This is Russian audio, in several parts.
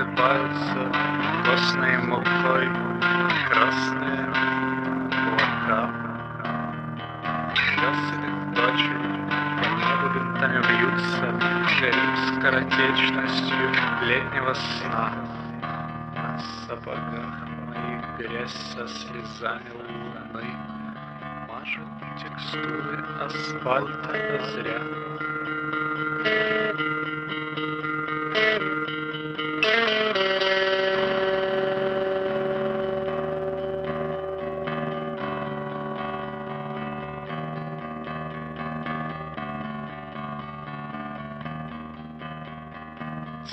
осыпаются постной мукой красные облака. Слезы дочери по небу винтами бьются, горим скоротечностью летнего сна. На сапогах моих грязь со слезами луны Мажут текстуры асфальта зря.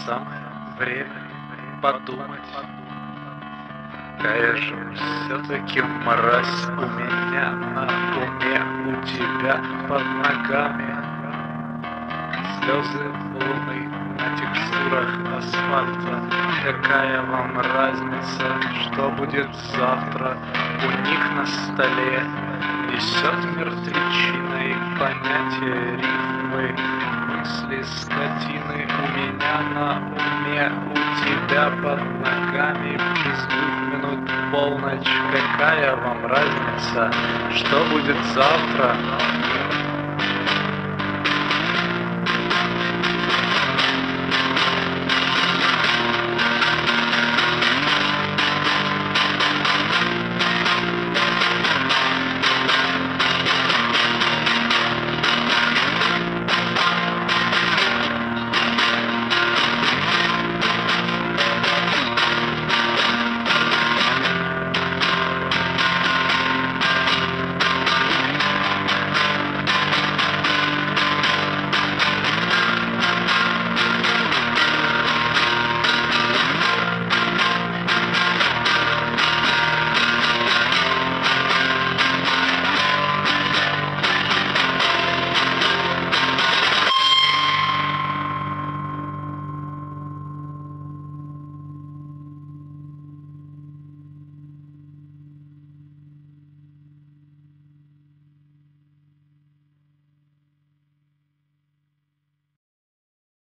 Самое время подумать, какая все-таки мразь у меня на уме, у тебя под ногами. Слезы луны на текстурах асфальта, какая вам разница, что будет завтра у них на столе? Несет мертвечиной понятие рифмы, уме, у тебя под ногами через двух минут полночь. Какая вам разница, что будет завтра?